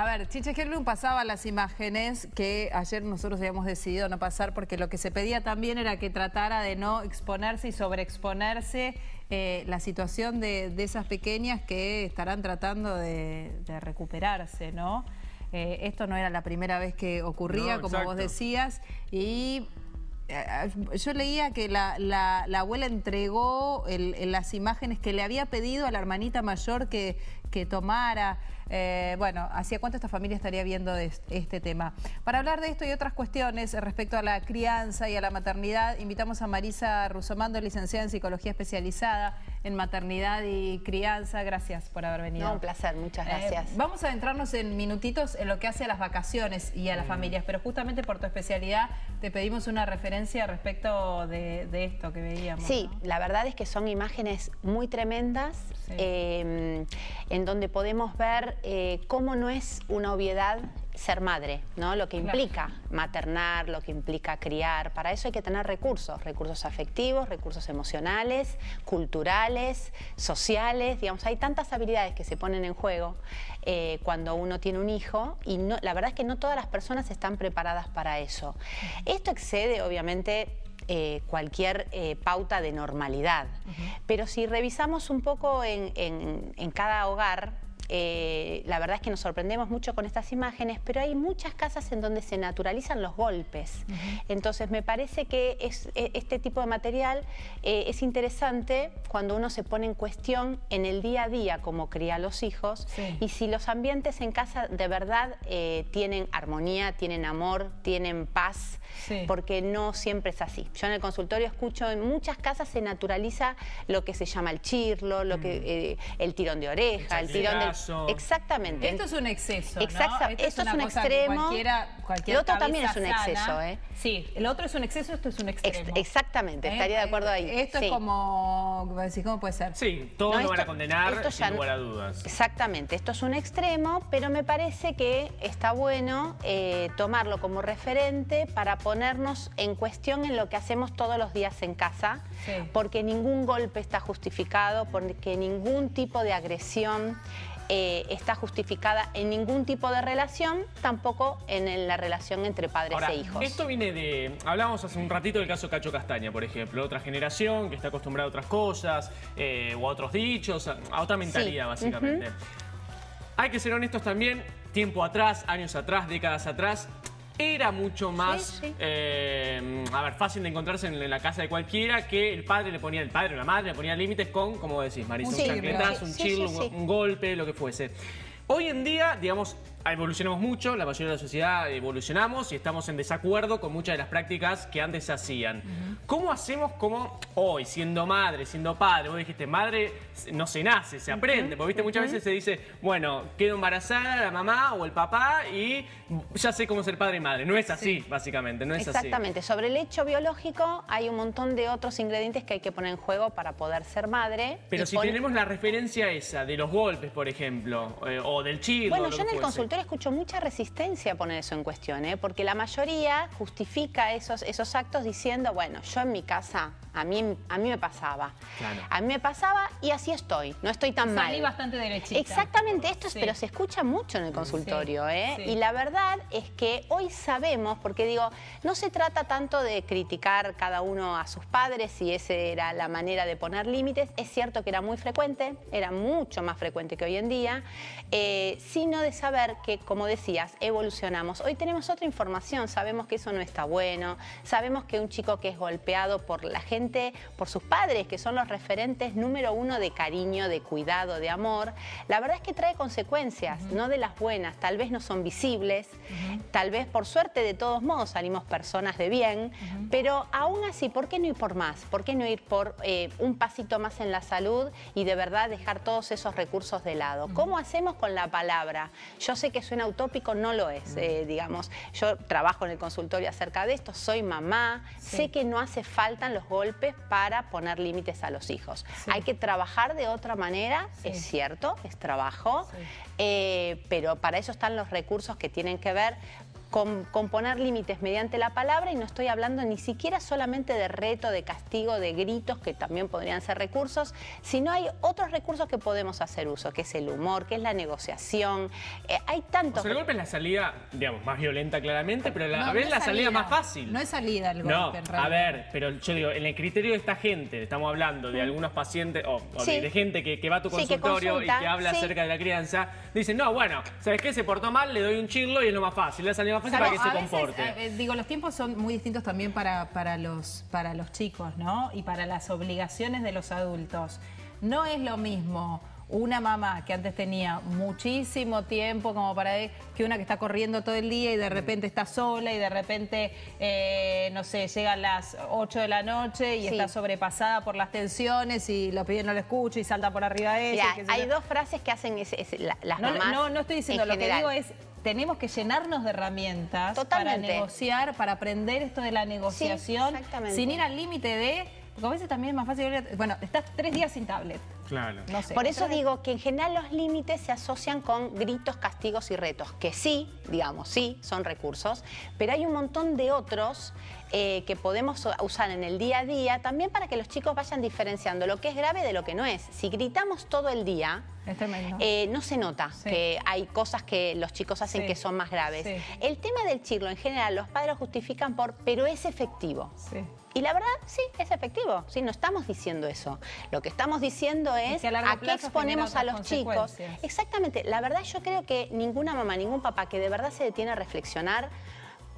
A ver, Chiche Herblum pasaba las imágenes que ayer nosotros habíamos decidido no pasar porque lo que se pedía también era que tratara de no exponerse y sobreexponerse eh, la situación de, esas pequeñas que estarán tratando de, recuperarse, ¿no? Eh, esto no era la primera vez que ocurría, como vos decías, y yo leía que la, abuela entregó las imágenes que le había pedido a la hermanita mayor que, que tomara. Eh, bueno, ¿hacía cuánto esta familia estaría viendo este tema? Para hablar de esto y otras cuestiones respecto a la crianza y a la maternidad, invitamos a Marisa Rusomando, licenciada en Psicología Especializada en Maternidad y Crianza. Gracias por haber venido. No, un placer, muchas eh, gracias. vamos a adentrarnos en minutitos en lo que hace a las vacaciones y a las familias, pero justamente por tu especialidad te pedimos una referencia respecto de, esto que veíamos. Sí, la verdad es que son imágenes muy tremendas eh, en donde podemos ver eh, cómo no es una obviedad ser madre, ¿no? Lo que implica maternar, lo que implica criar. Para eso hay que tener recursos, recursos afectivos, recursos emocionales, culturales, sociales. Digamos, hay tantas habilidades que se ponen en juego eh, cuando uno tiene un hijo y no, la verdad es que no todas las personas están preparadas para eso. Esto excede, obviamente, eh, cualquier pauta de normalidad. Pero si revisamos un poco en, en cada hogar, eh, la verdad es que nos sorprendemos mucho con estas imágenes, pero hay muchas casas en donde se naturalizan los golpes. Entonces me parece que e, este tipo de material eh, es interesante cuando uno se pone en cuestión en el día a día cómo cría a los hijos y si los ambientes en casa de verdad eh, tienen armonía, tienen amor, tienen paz, porque no siempre es así. Yo en el consultorio escucho en muchas casas se naturaliza lo que se llama el chirlo, lo que, mm. el tirón de oreja, el, tirón del Exactamente. Esto es un exceso, Exacto. Esto, es, un extremo. Cualquiera, el otro también es un exceso, ¿eh? Sí, el otro es un exceso, esto es un extremo. exactamente, ¿Eh? estaría de acuerdo ahí. Esto es como, ¿cómo puede ser? Sí, todos lo van a condenar sin lugar a dudas. Exactamente, esto es un extremo, pero me parece que está bueno eh, tomarlo como referente para ponernos en cuestión en lo que hacemos todos los días en casa, porque ningún golpe está justificado, porque ningún tipo de agresión eh, está justificada en ningún tipo de relación, tampoco en la relación entre padres e hijos. Esto viene de... Hablábamos hace un ratito del caso Cacho Castaña, por ejemplo, otra generación que está acostumbrada a otras cosas, eh, o a otros dichos, a otra mentalidad básicamente. Hay que ser honestos también, tiempo atrás, años atrás, décadas atrás, era mucho más, eh, a ver, fácil de encontrarse en, la casa de cualquiera que el padre le ponía, el padre o la madre le ponía límites con, como decís, Marisa, un chancletazo, un chill, un golpe, lo que fuese. Hoy en día, digamos, evolucionamos mucho, la mayoría de la sociedad evolucionamos y estamos en desacuerdo con muchas de las prácticas que antes se hacían. ¿Cómo hacemos como hoy, siendo madre, siendo padre? Vos dijiste, madre no se nace, se aprende. Porque viste, muchas veces se dice, bueno, quedo embarazada la mamá o el papá y ya sé cómo ser padre y madre. No es así, básicamente, no es Exactamente. Sobre el hecho biológico hay un montón de otros ingredientes que hay que poner en juego para poder ser madre. Pero si tenemos la referencia esa de los golpes, por ejemplo, eh, o del chido. Bueno, yo en el consultorio escucho mucha resistencia a poner eso en cuestión, ¿eh? porque la mayoría justifica esos, esos actos diciendo, bueno, yo en mi casa, a mí, a mí me pasaba. A mí me pasaba y así estoy, no estoy tan mal. Salí bastante derechita. Exactamente, esto es, pero se escucha mucho en el consultorio. ¿eh? Y la verdad es que hoy sabemos, porque digo, no se trata tanto de criticar cada uno a sus padres y esa era la manera de poner límites. Es cierto que era muy frecuente, era mucho más frecuente que hoy en día, eh, sino de saber que, como decías, evolucionamos. Hoy tenemos otra información, sabemos que eso no está bueno, sabemos que un chico que es golpeado por la gente por sus padres, que son los referentes número uno de cariño, de cuidado, de amor, la verdad es que trae consecuencias, no de las buenas, tal vez no son visibles, tal vez por suerte de todos modos salimos personas de bien, pero aún así, ¿por qué no ir por más? ¿Por qué no ir por eh, un pasito más en la salud y de verdad dejar todos esos recursos de lado? ¿Cómo hacemos con la palabra? Yo sé que suena utópico, no lo es, eh, digamos. Yo trabajo en el consultorio acerca de esto, soy mamá, sé que no hace falta los golpes para poner límites a los hijos. Hay que trabajar de otra manera, es cierto, es trabajo, eh, pero para eso están los recursos que tienen que ver con, poner límites mediante la palabra y no estoy hablando ni siquiera solamente de reto, de castigo, de gritos, que también podrían ser recursos, sino hay otros recursos que podemos hacer uso, que es el humor, que es la negociación. Eh, hay tantos... el golpe es la salida, digamos, más violenta claramente, pero a la vez la salida, más fácil. No es salida el golpe, No, a ver, pero yo digo, en el criterio de esta gente, estamos hablando de mm. algunos pacientes, o, de, gente que, va a tu consultorio y que habla acerca de la crianza, dicen, no, bueno, ¿sabes qué? Se portó mal, le doy un chirlo y es lo más fácil, la salida para que se comporte. Eh, eh, digo, los tiempos son muy distintos también para, para, los, para los chicos, ¿no? Y para las obligaciones de los adultos. No es lo mismo una mamá que antes tenía muchísimo tiempo como para que una que está corriendo todo el día y de repente está sola y de repente, eh, no sé, llega a las 8 de la noche y está sobrepasada por las tensiones y los pibes no lo escuchan y salta por arriba de ella. hay dos frases que hacen las mamás No, no estoy diciendo, lo que digo es tenemos que llenarnos de herramientas para negociar, para aprender esto de la negociación, sin ir al límite de... Porque a veces también es más fácil... Bueno, estás tres días sin tablet. Claro. No sé, Por eso digo que en general los límites se asocian con gritos, castigos y retos, que sí, digamos, sí, son recursos, pero hay un montón de otros eh, que podemos usar en el día a día también para que los chicos vayan diferenciando lo que es grave de lo que no es. Si gritamos todo el día, eh, no se nota que hay cosas que los chicos hacen que son más graves. El tema del chirlo, en general, los padres justifican por, pero es efectivo. Y la verdad, sí, es efectivo. Sí, no estamos diciendo eso. Lo que estamos diciendo es, a, qué exponemos a los chicos. Exactamente. La verdad, yo creo que ninguna mamá, ningún papá que de verdad se detiene a reflexionar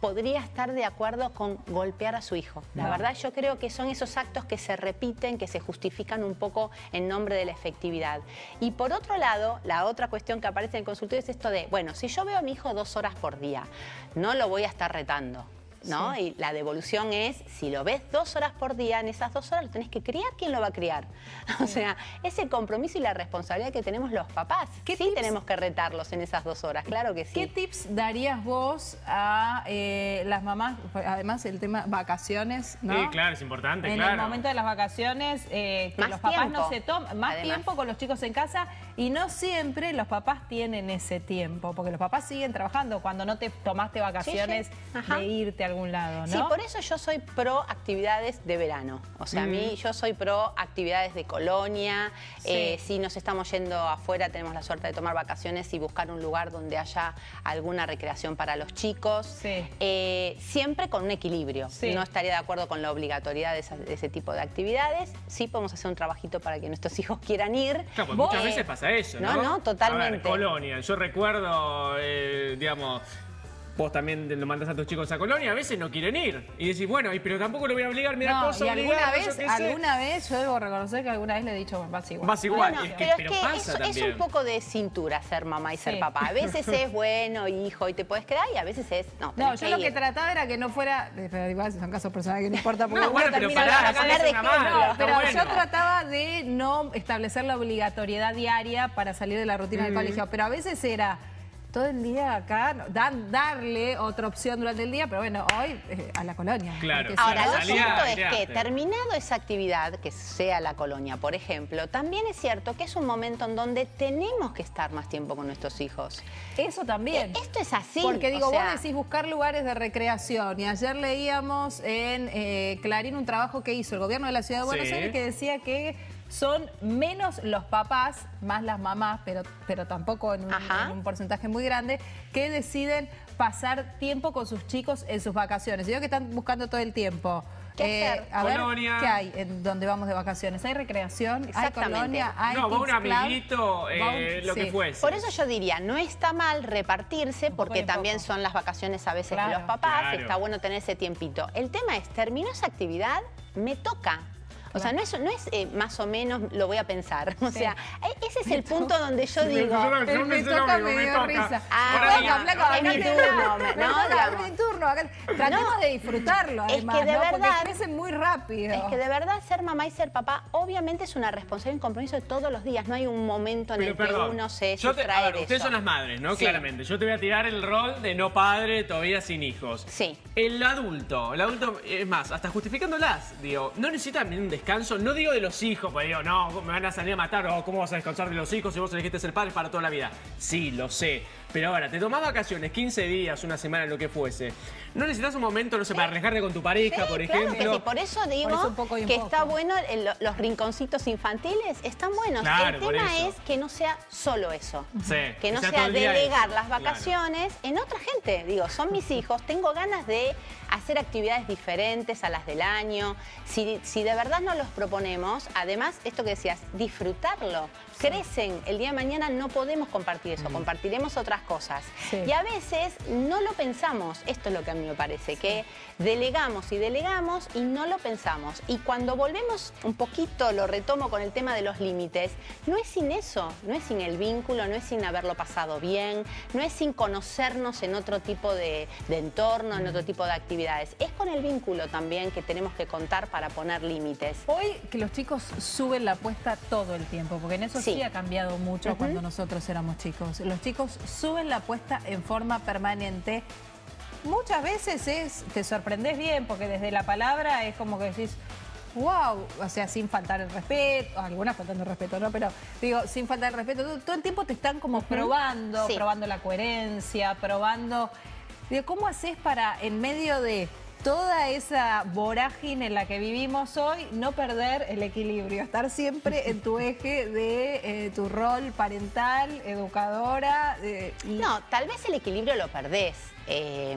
podría estar de acuerdo con golpear a su hijo. La verdad yo creo que son esos actos que se repiten, que se justifican un poco en nombre de la efectividad. Y por otro lado, la otra cuestión que aparece en el consultorio es esto de, bueno, si yo veo a mi hijo dos horas por día, no lo voy a estar retando. ¿No? Y la devolución es, si lo ves dos horas por día, en esas dos horas lo tenés que criar, ¿quién lo va a criar? O sea, ese compromiso y la responsabilidad que tenemos los papás. ¿Qué sí tenemos que retarlos en esas dos horas, claro que sí. ¿Qué tips darías vos a eh, las mamás, además el tema vacaciones, ¿no? Sí, claro, es importante, en el momento de las vacaciones, eh, que los papás no se toman, más tiempo con los chicos en casa y no siempre los papás tienen ese tiempo, porque los papás siguen trabajando cuando no te tomaste vacaciones de irte a algún lado, ¿no? Sí, por eso yo soy pro actividades de verano. O sea, a mí mm. yo soy pro actividades de colonia. Eh, si nos estamos yendo afuera, tenemos la suerte de tomar vacaciones y buscar un lugar donde haya alguna recreación para los chicos. Eh, siempre con un equilibrio. No estaría de acuerdo con la obligatoriedad de, ese tipo de actividades. Sí podemos hacer un trabajito para que nuestros hijos quieran ir. Claro, pues muchas veces pasa eso, ¿no? No, no, totalmente. colonia. Yo recuerdo, eh, digamos vos también lo mandas a tus chicos a Colonia, a veces no quieren ir. Y decís, bueno, pero tampoco lo voy a obligar, mira, no, y alguna vez, alguna vez, yo debo reconocer que alguna vez le he dicho, vas igual. Vas igual, es que, pero, es que es, un poco de cintura ser mamá y ser papá. A veces es bueno, hijo, y te puedes quedar, y a veces es, no, No, yo lo que trataba era que no fuera, pero igual son casos personales que no importa, porque no, bueno, pero pará, de no, pero yo trataba de no establecer la obligatoriedad diaria para salir de la rutina del mm. colegio, pero a veces era todo el día acá, dan, darle otra opción durante el día, pero bueno, hoy eh, a la colonia. Claro. Ahora, lo cierto es que terminado esa actividad, que sea la colonia, por ejemplo, también es cierto que es un momento en donde tenemos que estar más tiempo con nuestros hijos. Eso también. E, esto es así. Porque digo, vos decís buscar lugares de recreación y ayer leíamos en eh, Clarín un trabajo que hizo el gobierno de la Ciudad de Buenos Aires que decía que son menos los papás, más las mamás, pero, pero tampoco en un, porcentaje muy grande, que deciden pasar tiempo con sus chicos en sus vacaciones. Yo que están buscando todo el tiempo. ¿Qué eh, A ver, ¿qué hay en donde vamos de vacaciones? ¿Hay recreación? ¿Hay colonia? ¿Hay No, va un amiguito, eh, lo que fuese. Por eso yo diría, no está mal repartirse, porque también son las vacaciones a veces de los papás, está bueno tener ese tiempito. El tema es, terminó esa actividad, me toca o sea, no es, no es eh, más o menos lo voy a pensar. O sea, e, ese es el punto donde yo digo... Me, toca, me dio risa. Ah, es mi turno. No, es mi turno. Tratemos de disfrutarlo, además, es que de verdad, crecen muy rápido. Es que de verdad ser mamá y ser papá obviamente es una responsabilidad y un compromiso de todos los días. No hay un momento en el que uno se sustrae te, Ustedes son las madres, ¿no? Claramente. Yo te voy a tirar el rol de no padre todavía sin hijos. Sí. El adulto, el adulto, es más, hasta justificándolas, digo, no necesita también un descanso, no digo de los hijos, porque digo, no, me van a salir a matar, o cómo vas a descansar de los hijos si vos elegiste ser padre para toda la vida. Sí, lo sé. Pero ahora, te tomás vacaciones, 15 días, una semana, lo que fuese. ¿No necesitas un momento, no sé, para relajarte con tu pareja, por claro ejemplo? Que sí. Por eso digo que está bueno los rinconcitos infantiles, están buenos. el tema es que no sea solo eso. que no sea, delegar las vacaciones en otra gente. Digo, son mis hijos, tengo ganas de hacer actividades diferentes a las del año. Si, si de verdad no los proponemos, además, esto que decías, disfrutarlo. Crecen, el día de mañana no podemos compartir eso, mm. compartiremos otras cosas. Y a veces no lo pensamos, esto es lo que a mí me parece, que delegamos y delegamos y no lo pensamos. Y cuando volvemos un poquito, lo retomo con el tema de los límites, no es sin eso, no es sin el vínculo, no es sin haberlo pasado bien, no es sin conocernos en otro tipo de, entorno, en otro tipo de actividades. Es con el vínculo también que tenemos que contar para poner límites. Hoy que los chicos suben la apuesta todo el tiempo, porque en eso sí, ha cambiado mucho cuando nosotros éramos chicos. Los chicos suben la apuesta en forma permanente. Muchas veces es, te sorprendes bien, porque desde la palabra es como que decís, wow, o sea, sin faltar el respeto, algunas faltando el respeto, ¿no? Pero digo, sin faltar el respeto, todo, el tiempo te están como probando, probando la coherencia, probando... Digo, ¿cómo haces para, en medio de toda esa vorágine en la que vivimos hoy, no perder el equilibrio, estar siempre en tu eje de eh, tu rol parental, educadora. No, tal vez el equilibrio lo perdés. Eh,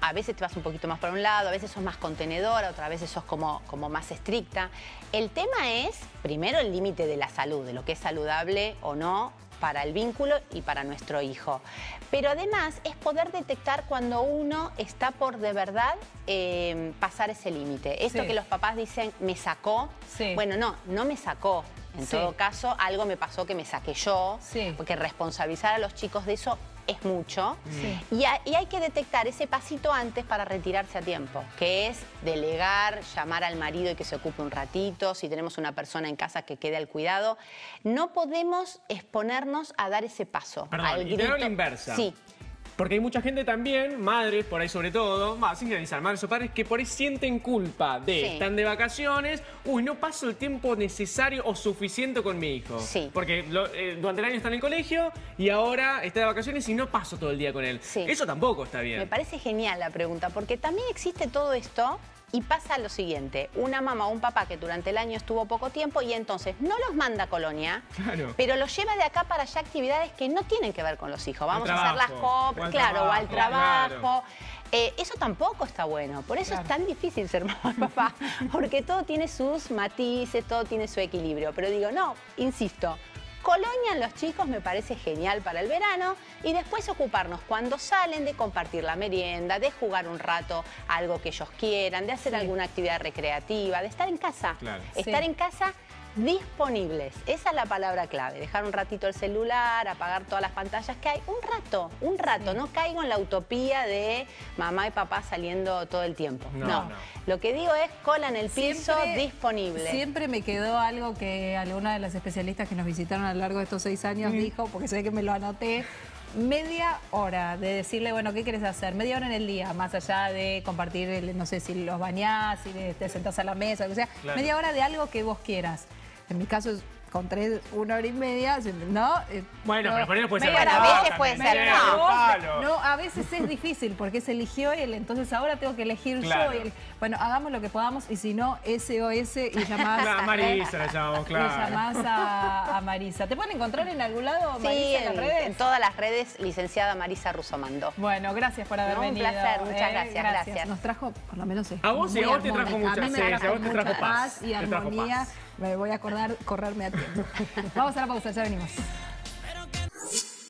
a veces te vas un poquito más para un lado, a veces sos más contenedora, otras veces sos como, como más estricta. El tema es, primero, el límite de la salud, de lo que es saludable o no para el vínculo y para nuestro hijo. Pero además es poder detectar cuando uno está por de verdad eh, pasar ese límite. Esto que los papás dicen, me sacó. Bueno, no, no me sacó. En todo caso, algo me pasó que me saqué yo, porque responsabilizar a los chicos de eso es mucho. Y, hay que detectar ese pasito antes para retirarse a tiempo, que es delegar, llamar al marido y que se ocupe un ratito, si tenemos una persona en casa que quede al cuidado. No podemos exponernos a dar ese paso. Perdón, y la inversa. Sí. Porque hay mucha gente también, madres por ahí sobre todo, más sin generalizar, madres o padres, que por ahí sienten culpa de, están de vacaciones, uy, no paso el tiempo necesario o suficiente con mi hijo. Sí. Porque eh, durante el año está en el colegio y ahora está de vacaciones y no paso todo el día con él. Sí. Eso tampoco está bien. Me parece genial la pregunta, porque también existe todo esto y pasa lo siguiente, una mamá o un papá que durante el año estuvo poco tiempo y entonces no los manda a colonia, pero los lleva de acá para allá actividades que no tienen que ver con los hijos. Vamos a hacer las compras, claro, o al trabajo. Eh, eso tampoco está bueno, por eso es tan difícil ser mamá papá, porque todo tiene sus matices, todo tiene su equilibrio. Pero digo, no, insisto, Colonia en los chicos me parece genial para el verano y después ocuparnos cuando salen de compartir la merienda, de jugar un rato algo que ellos quieran, de hacer alguna actividad recreativa, de estar en casa. Estar en casa disponibles. Esa es la palabra clave. Dejar un ratito el celular, apagar todas las pantallas que hay. Un rato, un rato. No caigo en la utopía de mamá y papá saliendo todo el tiempo. No. Lo que digo es cola en el piso disponible. Siempre me quedó algo que alguna de las especialistas que nos visitaron a lo largo de estos seis años dijo, porque sé que me lo anoté, media hora de decirle, bueno, ¿qué quieres hacer? Media hora en el día, más allá de compartir, no sé, si los bañás, si te sentás a la mesa, o sea, media hora de algo que vos quieras en mi caso es con tres, una hora y media, ¿no? Eh, bueno, pero por eso puede ser A veces puede ser, no. No, a veces es difícil porque se eligió él, entonces ahora tengo que elegir yo. bueno, hagamos lo que podamos y si no, SOS y llamás... a Marisa la llamamos, claro. Y llamás a, Marisa. ¿Te pueden encontrar en algún lado, Marisa, sí, en, las redes? en todas las redes, licenciada Marisa Rusomando. Bueno, gracias por haber venido. Un placer, muchas eh, gracias, gracias, Nos trajo, por lo menos... A vos sí, a vos te trajo mucha, a vos te trajo paz y armonía. Me voy a acordar correrme a tiempo. Vamos a la pausa, ya venimos.